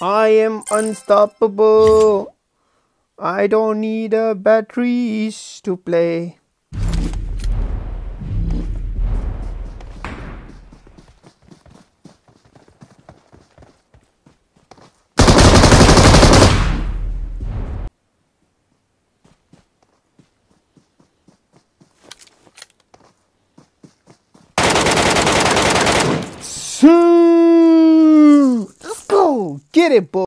I am unstoppable. I don't need a batteries to play. Get it, boy.